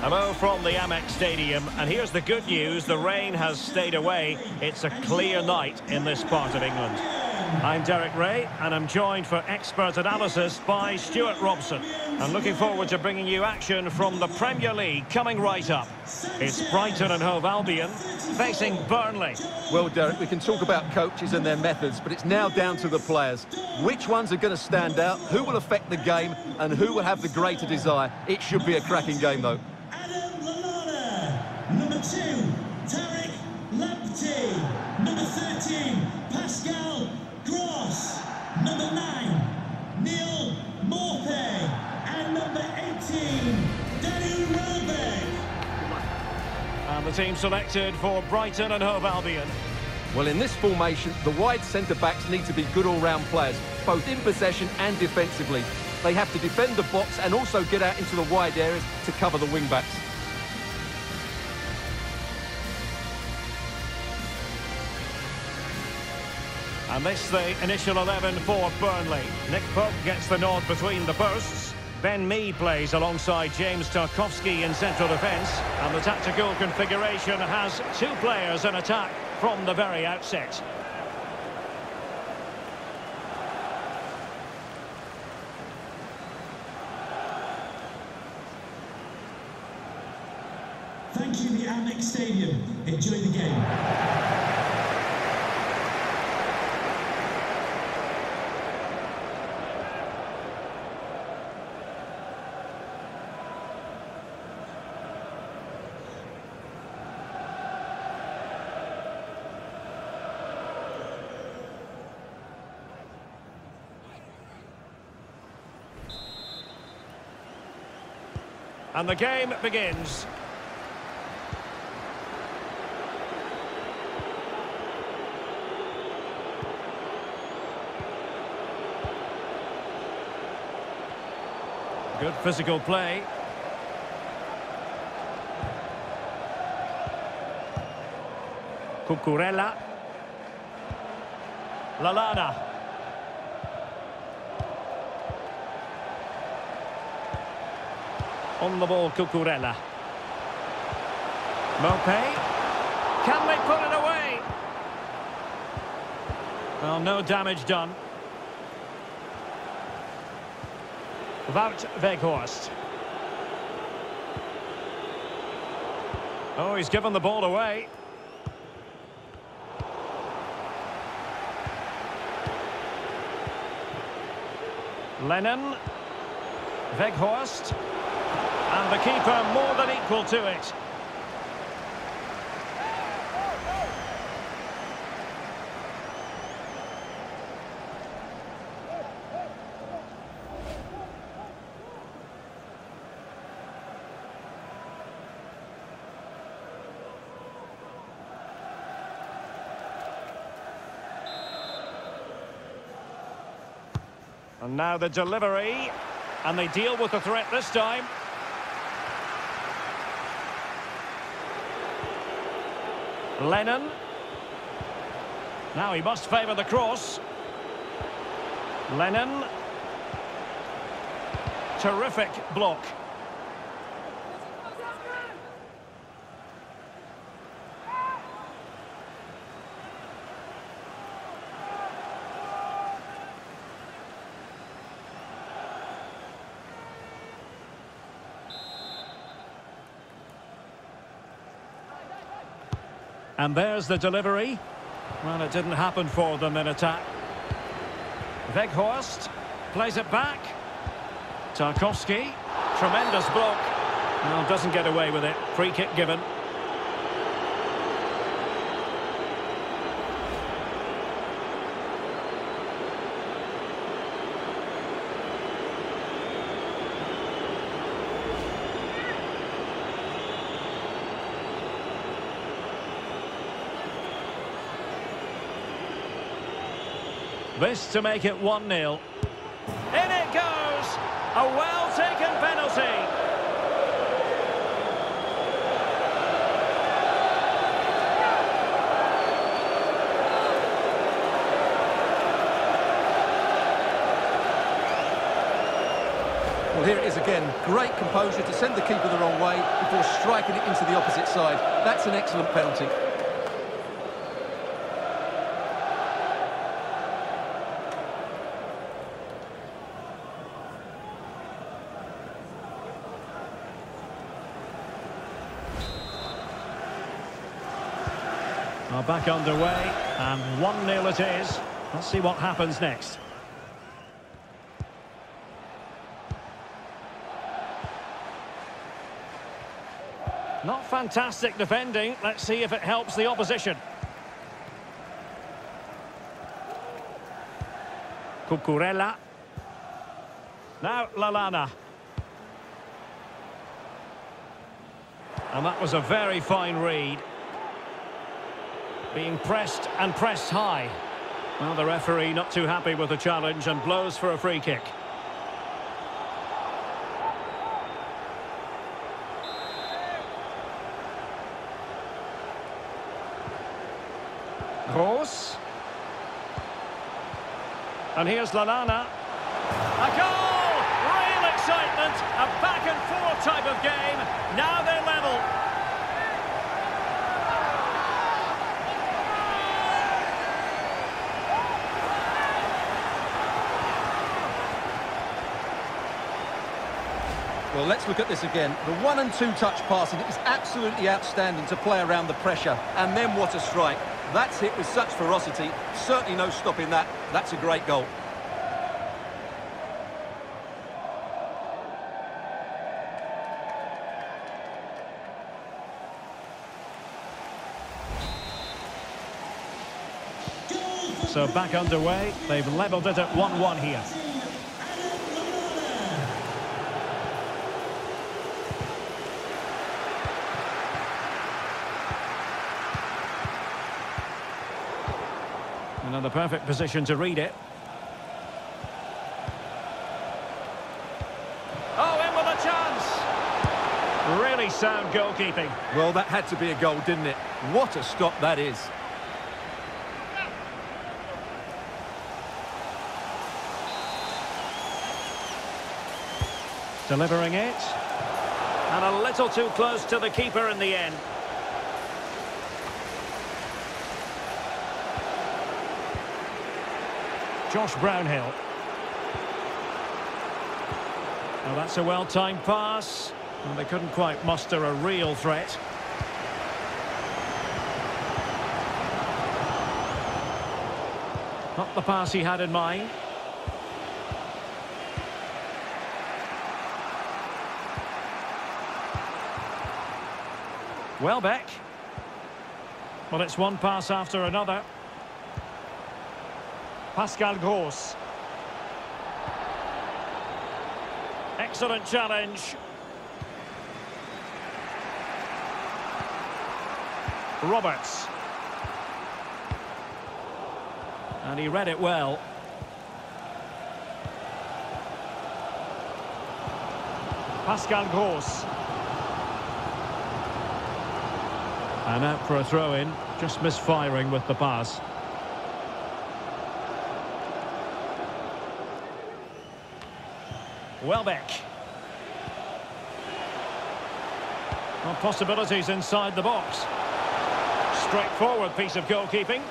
Hello from the Amex Stadium, and here's the good news. The rain has stayed away. It's a clear night in this part of England. I'm Derek Ray, and I'm joined for expert analysis by Stuart Robson. And looking forward to bringing you action from the Premier League coming right up. It's Brighton and Hove Albion facing Burnley. Well, Derek, we can talk about coaches and their methods, but it's now down to the players. Which ones are going to stand out, who will affect the game, and who will have the greater desire? It should be a cracking game, though. Number two, Tariq Lamptey. Number 13, Pascal Gross. Number nine, Neal Maupay. And number 18, Danny Welbeck. And the team selected for Brighton and Hove Albion. Well, in this formation, the wide centre-backs need to be good all-round players, both in possession and defensively. They have to defend the box and also get out into the wide areas to cover the wing-backs. And this the initial 11 for Burnley. Nick Pope gets the nod between the posts. Ben Mee plays alongside James Tarkowski in central defence. And the tactical configuration has two players in attack from the very outset. Thank you, the Amex Stadium. Enjoy the game. And the game begins. Good physical play. Cucurella. Lallana. On the ball, Cucurella. Maupay. Can they put it away? Well, no damage done. Wout Weghorst. Oh, he's given the ball away. Lennon. Weghorst. And the keeper more than equal to it. And now the delivery. And they deal with the threat this time. Lennon. Now he must favour the cross. Lennon. Terrific block. And there's the delivery. Well, it didn't happen for them in attack. Weghorst plays it back. Tarkowski, tremendous block. Well, doesn't get away with it. Free kick given. This to make it 1-0. In it goes! A well-taken penalty. Well, here it is again. Great composure to send the keeper the wrong way before striking it into the opposite side. That's an excellent penalty. Are back underway, and 1-0 it is. Let's see what happens next. Not fantastic defending. Let's see if it helps the opposition. Cucurella. Now Lallana. And that was a very fine read. Being pressed and pressed high. Well, the referee not too happy with the challenge and blows for a free kick. Gross. And here's Lallana. A goal! Real excitement! A back and forth type of game. Now they're level. Well, let's look at this again. The one and two touch passing is absolutely outstanding to play around the pressure. And then what a strike. That's hit with such ferocity. Certainly no stopping that. That's a great goal. So back underway. They've levelled it at 1-1 here. In the perfect position to read it. Oh, in with a chance! Really sound goalkeeping. Well, that had to be a goal, didn't it? What a stop that is. Delivering it. And a little too close to the keeper in the end. Josh Brownhill. Well, that's a well-timed pass. And they couldn't quite muster a real threat. Not the pass he had in mind. Welbeck. Well, it's one pass after another. Pascal Gross. Excellent challenge. Roberts. And he read it well. Pascal Gross. And out for a throw-in, just misfiring with the pass. Welbeck. Well, possibilities inside the box. Straightforward piece of goalkeeping.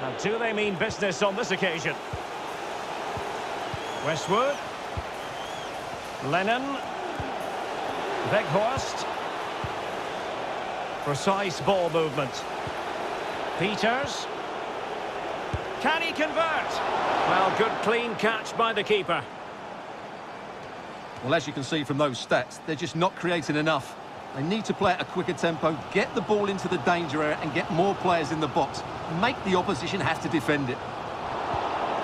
Now, do they mean business on this occasion? Westwood. Lennon. Weghorst. Precise ball movement. Pieters. Can he convert? Well, good clean catch by the keeper. Well, as you can see from those stats, they're just not creating enough. They need to play at a quicker tempo, get the ball into the danger area and get more players in the box. Make the opposition have to defend it.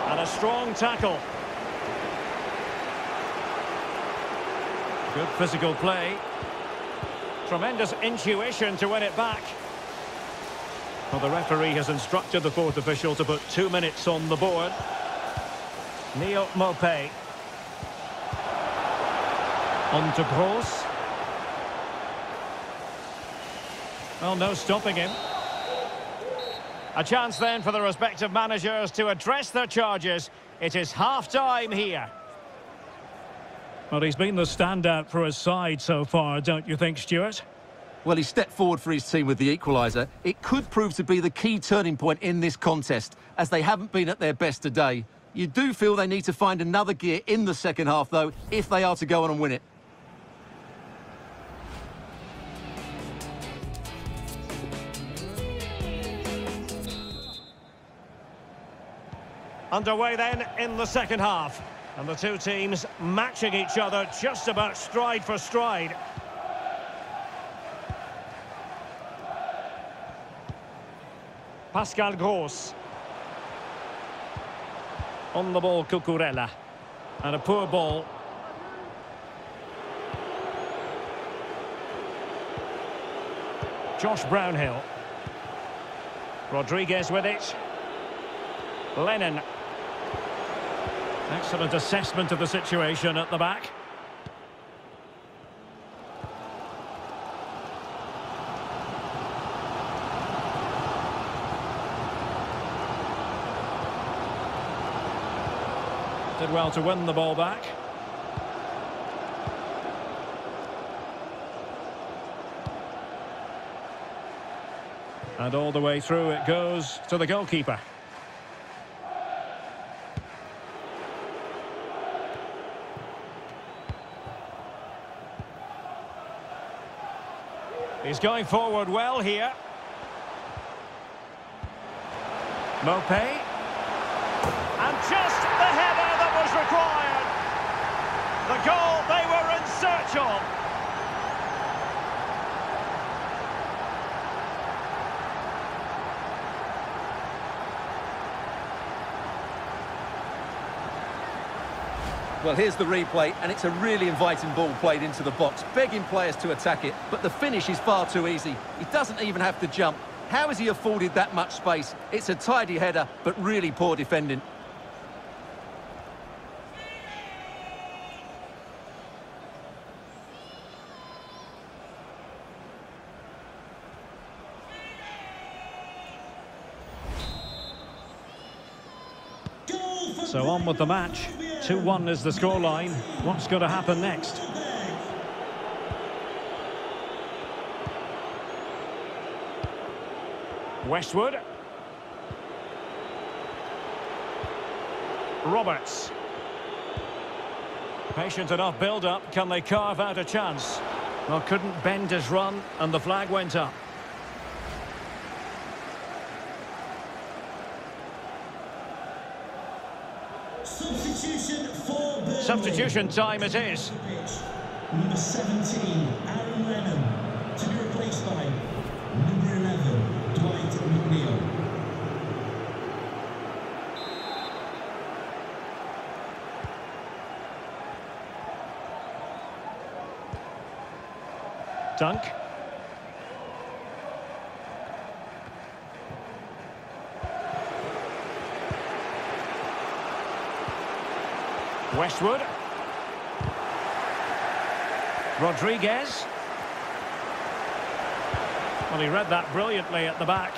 And a strong tackle. Good physical play. Tremendous intuition to win it back. Well, the referee has instructed the fourth official to put two minutes on the board. Neal Maupay. On to Gross. Well, no stopping him. A chance then for the respective managers to address their charges. It is half-time here. Well, he's been the standout for his side so far, don't you think, Stuart? Well, he stepped forward for his team with the equaliser. It could prove to be the key turning point in this contest, as they haven't been at their best today. You do feel they need to find another gear in the second half, though, if they are to go on and win it. Underway then in the second half. And the two teams matching each other just about stride for stride. Pascal Gross. On the ball, Cucurella. And a poor ball. Josh Brownhill. Rodriguez with it. Lennon. Excellent assessment of the situation at the back. Well to win the ball back. And all the way through it goes to the goalkeeper. He's going forward well here. Maupay. And just the header required. The goal they were in search of. Well, here's the replay, and it's a really inviting ball played into the box, begging players to attack it, but the finish is far too easy. He doesn't even have to jump. How has he afforded that much space? It's a tidy header, but really poor defending. So on with the match. 2-1 is the scoreline. What's going to happen next? Westwood. Roberts. Patient enough build-up. Can they carve out a chance? Well, couldn't bend his run, and the flag went up. Substitution for Burnley. Substitution time it is. Number 17, Aaron Lennon, to be replaced by number 11, Dwight McNeil. Dunk. Westwood. Rodriguez. Well, he read that brilliantly at the back.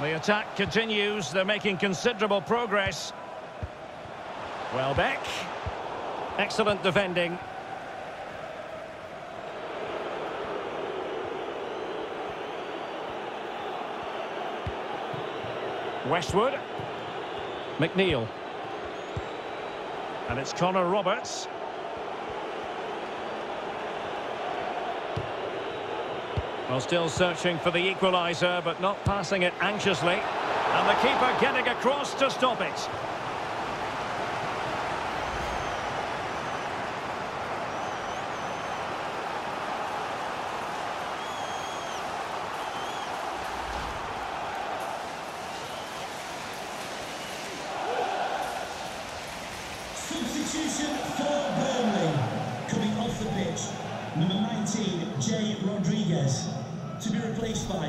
The attack continues. They're making considerable progress. Welbeck. Excellent defending. Westwood. McNeil. And it's Connor Roberts. Well, still searching for the equaliser, but not passing it anxiously. And the keeper getting across to stop it. Substitution for Burnley. Coming off the pitch, number 19, Jay Rodriguez, to be replaced by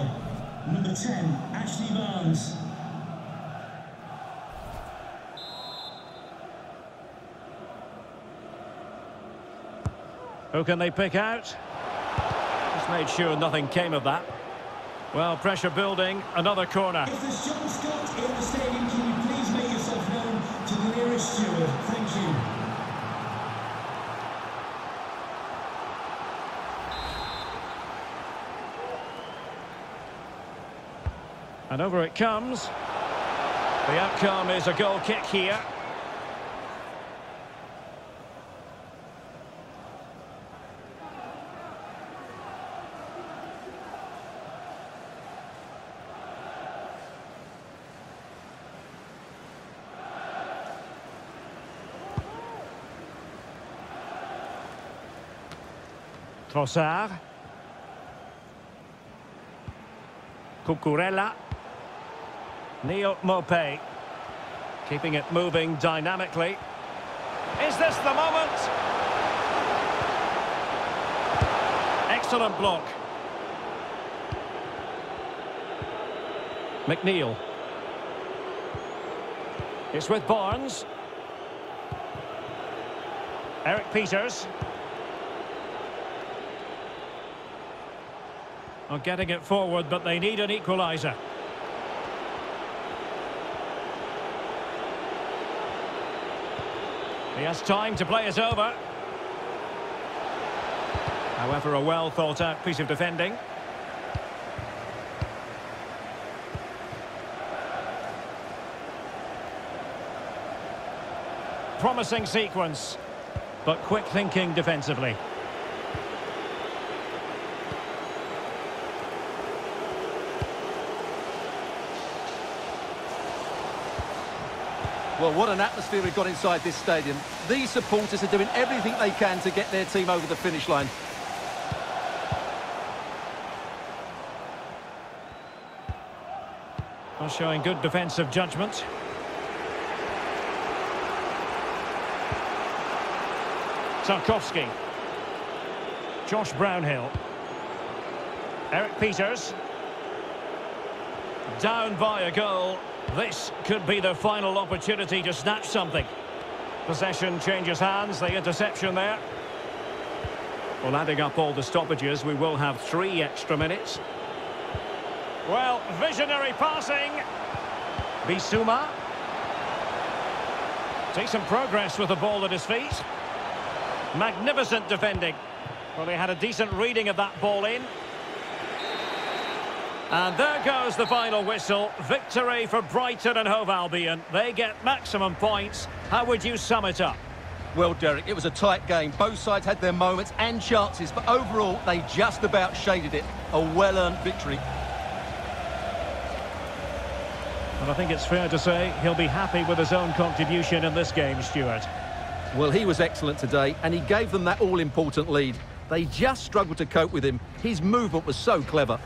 Number 10, Ashley Barnes. Who can they pick out? Just made sure nothing came of that. Well, pressure building, another corner. If there's John Scott in the stadium, can you please make yourself known to the nearest steward? Thank you. And over it comes. The outcome is a goal kick here. Trossard. Cucurella. Neal Maupay. Keeping it moving dynamically. Is this the moment? Excellent block. McNeil. It's with Barnes. Erik Pieters. Are getting it forward, but they need an equaliser. He has time to play it over. However, a well thought out piece of defending. Promising sequence, but quick thinking defensively. Well, what an atmosphere we've got inside this stadium. These supporters are doing everything they can to get their team over the finish line. Well, showing good defensive judgment. Tarkowski. Josh Brownhill. Erik Pieters. Down by a goal. This could be the final opportunity to snatch something. Possession changes hands, the interception there. Well, adding up all the stoppages, we will have three extra minutes. Well, visionary passing. Bissouma. Decent progress with the ball at his feet. Magnificent defending. Well, they had a decent reading of that ball in. And there goes the final whistle. Victory for Brighton and Hove Albion. They get maximum points. How would you sum it up? Well, Derek, it was a tight game. Both sides had their moments and chances, but overall, they just about shaded it. A well-earned victory. And I think it's fair to say he'll be happy with his own contribution in this game, Stuart. Well, he was excellent today, and he gave them that all-important lead. They just struggled to cope with him. His movement was so clever.